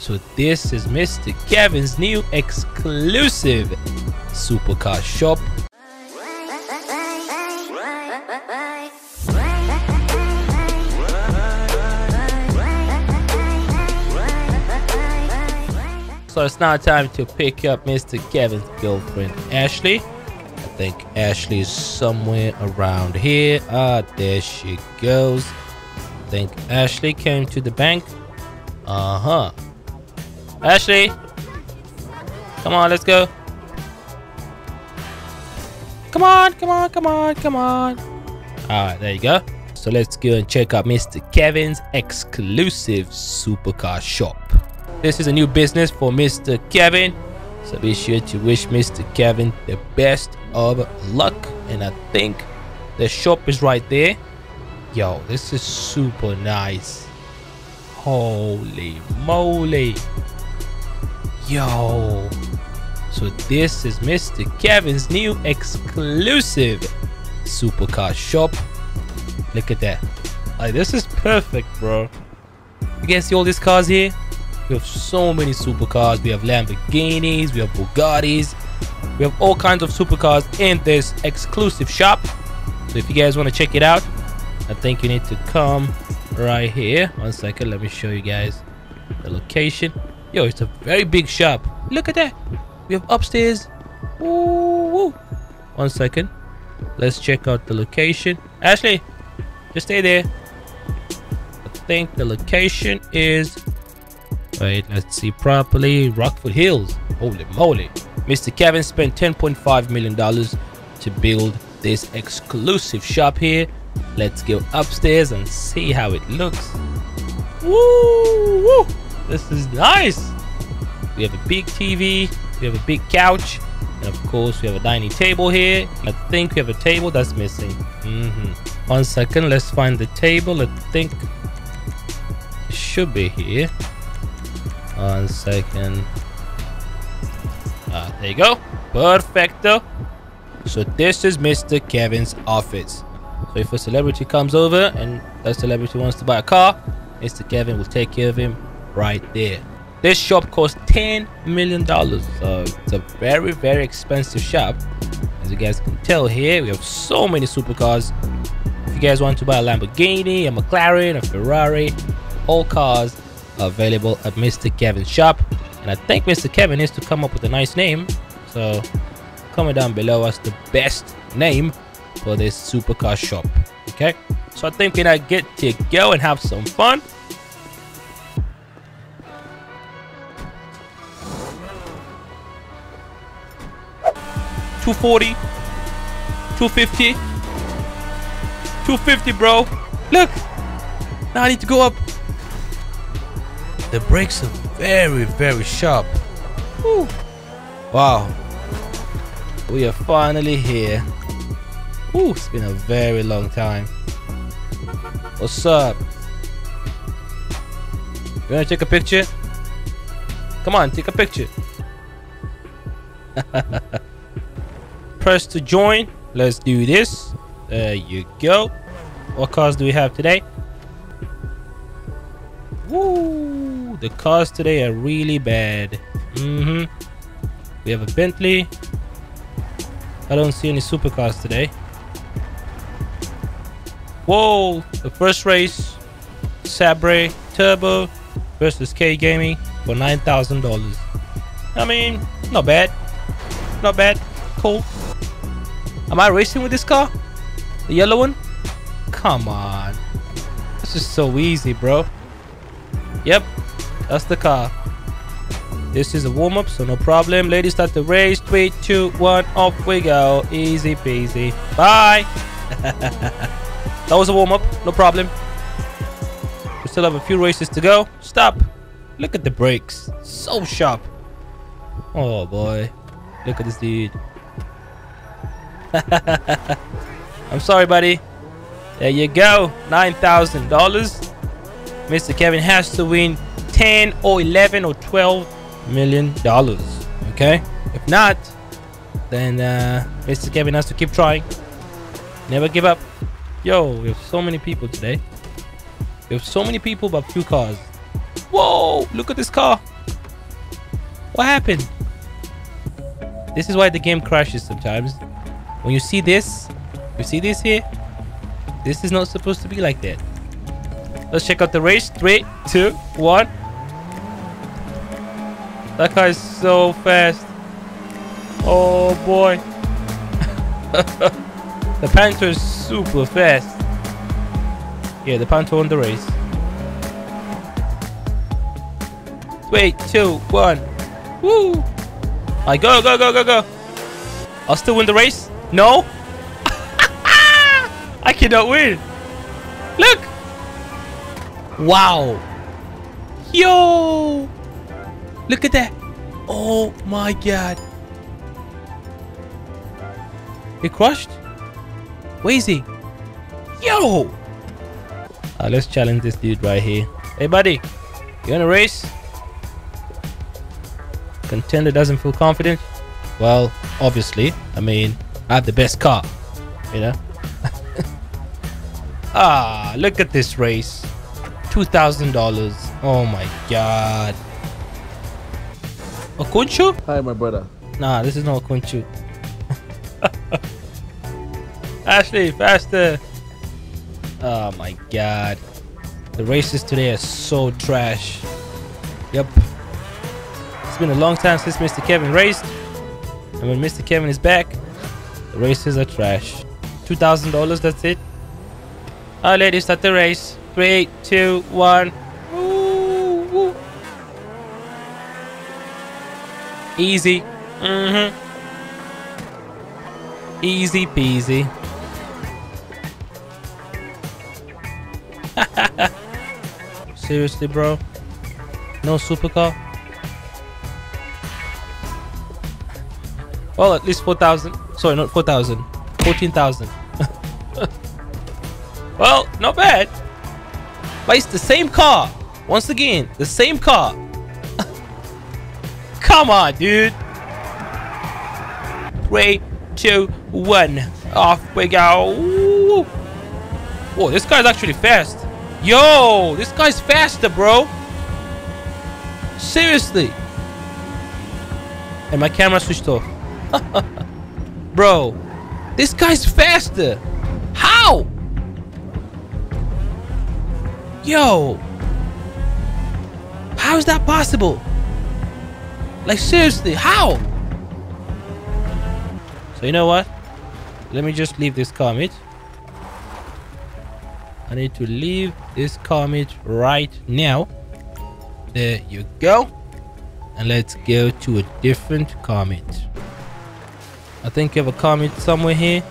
So this is Mr. Kevin's new exclusive supercar shop. So it's now time to pick up Mr. Kevin's girlfriend, Ashley. I think Ashley is somewhere around here. Ah, there she goes. I think Ashley came to the bank. Uh-huh. Ashley! Come on, let's go. Come on, come on, come on, come on. Alright, there you go. So let's go and check out Mr. Kevin's exclusive supercar shop. This is a new business for Mr. Kevin. So be sure to wish Mr. Kevin the best of luck. And I think the shop is right there. Yo, this is super nice. Holy moly. Yo. So this is Mr. Kevin's new exclusive supercar shop. Look at that. Like this is perfect, bro. You can see all these cars here. We have so many supercars. We have Lamborghinis, we have Bugattis. We have all kinds of supercars in this exclusive shop. So if you guys want to check it out, I think you need to come right here. One second, let me show you guys the location. Yo, it's a very big shop. Look at that. We have upstairs. Woo, One second. Let's check out the location. Ashley, just stay there. I think the location is Wait, let's see properly. Rockford Hills. Holy moly. Mr. Kevin spent $10.5 million to build this exclusive shop here. Let's go upstairs and see how it looks. Woo! woo. This is nice. We have a big TV. We have a big couch. And of course, we have a dining table here. I think we have a table that's missing. Mm -hmm. One second, let's find the table. I think it should be here. One second. Uh, there you go. Perfecto. So this is Mr. Kevin's office. So if a celebrity comes over and that celebrity wants to buy a car, Mr. Kevin will take care of him right there. This shop costs $10 million. So it's a very, very expensive shop. As you guys can tell here, we have so many supercars. If you guys want to buy a Lamborghini, a McLaren, a Ferrari, all cars are available at Mr. Kevin's shop. And I think Mr. Kevin needs to come up with a nice name. So comment down below as the best name for this supercar shop. Okay, so I think we now get to go and have some fun. Two forty, two fifty, two fifty, bro. Look, now I need to go up the brakes are very, very sharp. Whew. Wow. We are finally here. Ooh, it's been a very long time. What's up? You wanna take a picture? Come on, take a picture. Press to join. Let's do this. There you go. What cars do we have today? Woo! The cars today are really bad. Mm-hmm. We have a Bentley. I don't see any supercars today. Whoa! The first race. Sabre Turbo versus K Gaming for $9,000. I mean, not bad. Not bad. Cool. Am I racing with this car? The yellow one? Come on. This is so easy, bro. Yep, that's the car. This is a warm-up, so no problem. Ladies, start the race. Three, two, one, off we go. Easy peasy. Bye. that was a warm-up, no problem. We still have a few races to go. Stop. Look at the brakes. So sharp. Oh boy. Look at this dude. I'm sorry, buddy. There you go. $9,000. Mr. Kevin has to win 10 or 11 or 12 million dollars. Okay? If not, then uh, Mr. Kevin has to keep trying. Never give up. Yo, we have so many people today. We have so many people, but few cars. Whoa! Look at this car. What happened? This is why the game crashes sometimes. When you see this, you see this here? This is not supposed to be like that. Let's check out the race. Three, two, one. That is so fast. Oh boy. the Panther is super fast. Yeah, the Panther won the race. Three, two, one. Woo! I go, go, go, go, go. I'll still win the race. No? I cannot win. Look. Wow. Yo. Look at that. Oh my god. He crushed? Where is he? Yo. Uh, let's challenge this dude right here. Hey buddy. You want a race? Contender doesn't feel confident? Well, obviously. I mean, I have the best car. You know? ah, look at this race. $2,000. Oh my god. Okunchu? Hi, my brother. Nah, this is not Okunchu. Ashley, faster. Oh my god. The races today are so trash. Yep. It's been a long time since Mr. Kevin raced. And when Mr. Kevin is back, races are trash. $2,000, that's it. Alright, ladies, start the race. Three, two, one. Woo. Easy. Mm-hmm. Easy peasy. Seriously, bro? No supercar? Well, at least 4,000. Sorry, not 4,000. 14,000. well, not bad. But it's the same car. Once again, the same car. Come on, dude. Three, two, one. Off we go. Whoa, this guy's actually fast. Yo, this guy's faster, bro. Seriously. And my camera switched off. bro, this guy's faster. How? Yo. How is that possible? Like, seriously, how? So, you know what? Let me just leave this comment. I need to leave this comment right now. There you go. And let's go to a different comment. I think you have a comment somewhere here.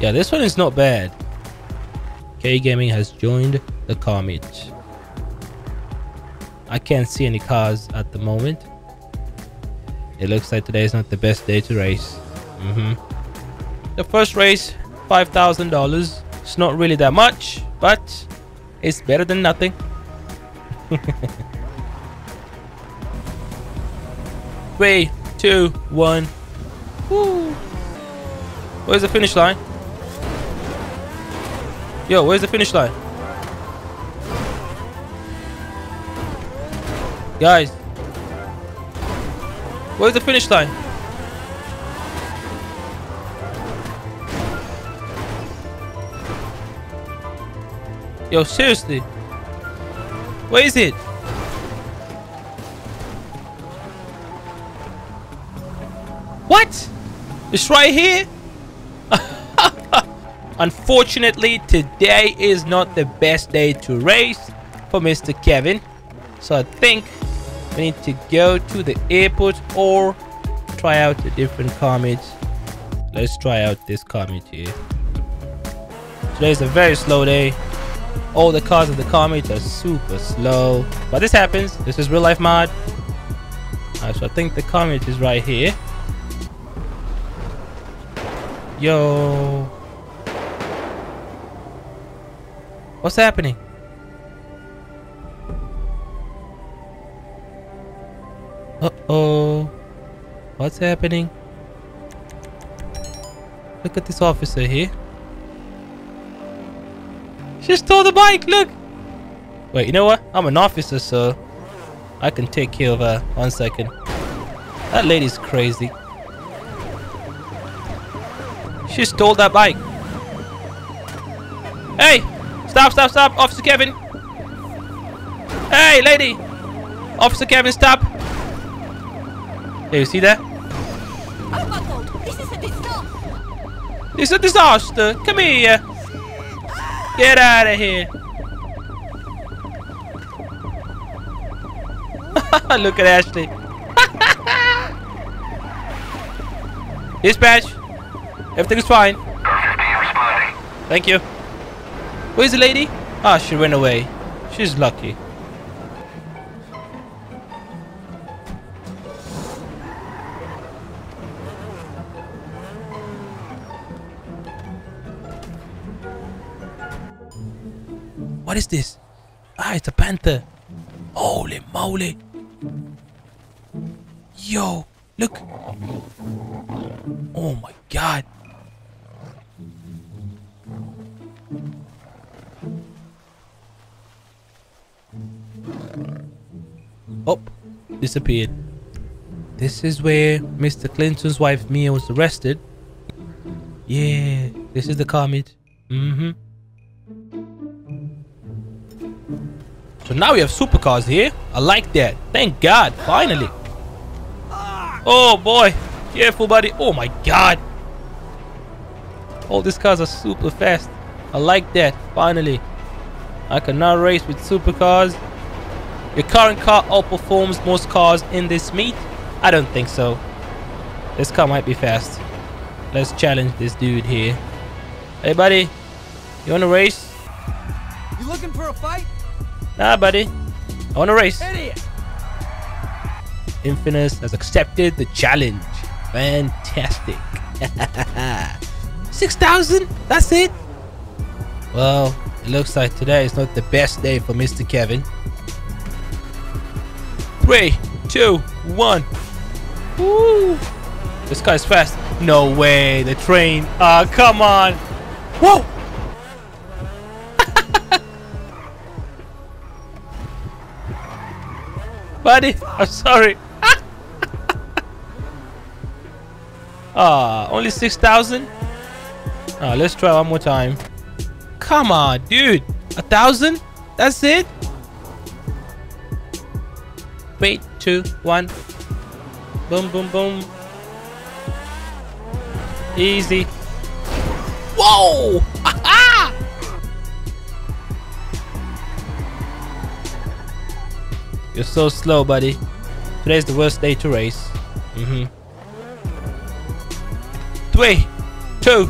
Yeah, this one is not bad. K Gaming has joined the comment. I can't see any cars at the moment. It looks like today is not the best day to race. Mm -hmm. The first race $5,000. It's not really that much, but it's better than nothing. Three, two, one. Woo. Where's the finish line? Yo, where's the finish line? Guys. Where's the finish line? Yo, seriously. Where is it? What? It's right here? Unfortunately, today is not the best day to race for Mr. Kevin. So I think we need to go to the airport or try out a different comet. Let's try out this comet here. Today is a very slow day. All the cars of the comet are super slow. But this happens. This is real life mod. So I think the comet is right here. Yo. What's happening? Uh-oh. What's happening? Look at this officer here. She stole the bike, look! Wait, you know what? I'm an officer, so I can take care of her. One second. That lady's crazy. She stole that bike. Hey! Stop, stop, stop! Officer Kevin! Hey, lady! Officer Kevin, stop! Hey, you see that? This is a disaster. It's a disaster. Come here. Get out of here. Look at Ashley. Dispatch. Everything is fine. Thank you. Where's the lady? Ah, she ran away. She's lucky. What is this? Ah, it's a panther. Holy moly. Yo, look. Oh my god. Oh, disappeared. This is where Mr. Clinton's wife Mia was arrested. Yeah, this is the comet. Mm-hmm. So now we have supercars here. I like that. Thank God, finally. Oh boy, careful buddy. Oh my God. All these cars are super fast. I like that, finally. I can now race with supercars. Your current car outperforms most cars in this meet? I don't think so. This car might be fast. Let's challenge this dude here. Hey buddy, you wanna race? You looking for a fight? Nah buddy, I wanna race. Idiot! Infinus has accepted the challenge. Fantastic. 6,000? That's it? Well, it looks like today is not the best day for Mr. Kevin. Three, two, one. Woo! This guy's fast. No way, the train. Ah, come on. Whoa! Buddy, I'm sorry. Ah, only 6,000? Ah, let's try one more time. Come on, dude. A thousand? That's it? Three, two, one. Boom, boom, boom. Easy. Whoa! You're so slow, buddy. Today's the worst day to race. Mm-hmm. Three, two,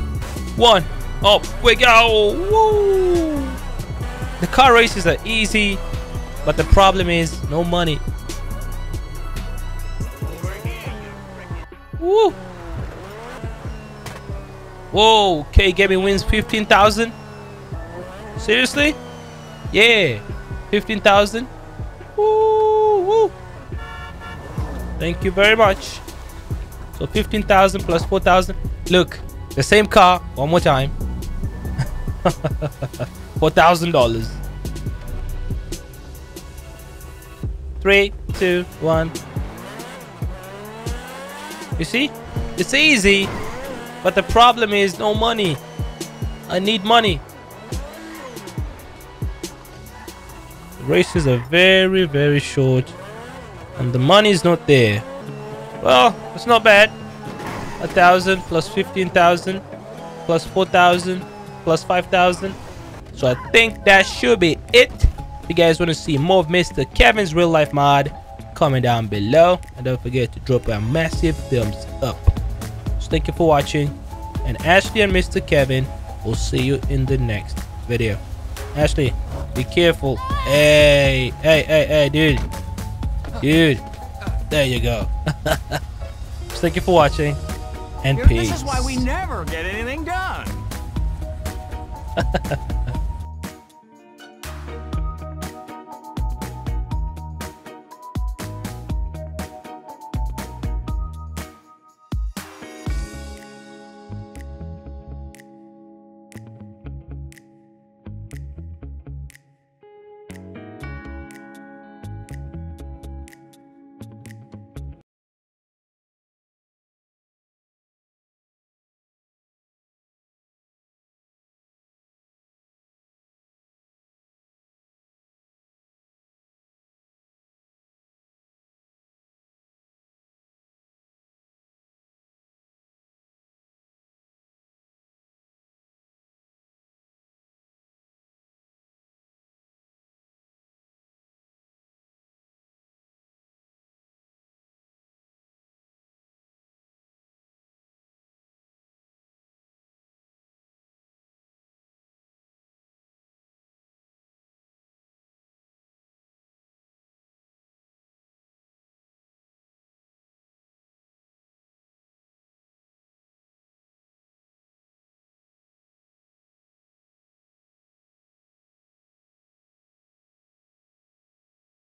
one. Up we go! Woo! The car races are easy, but the problem is no money. Whoa, K Gaming wins 15,000? Seriously? Yeah, 15,000. Woo, woo. Thank you very much. So 15,000 plus 4,000. Look, the same car, one more time. $4,000. Three, two, one. You see? It's easy, but the problem is no money. I need money. The races are very, very short, and the money is not there. Well, it's not bad. A thousand plus fifteen thousand plus four thousand plus five thousand. So I think that should be it. If you guys want to see more of Mr. Kevin's real life mod, comment down below. And don't forget to drop a massive thumbs up. Thank you for watching. And Ashley and Mr. Kevin will see you in the next video. Ashley, be careful. Hey, hey, hey, hey, dude. Dude. There you go. thank you for watching. And peace. This is why we never get anything done.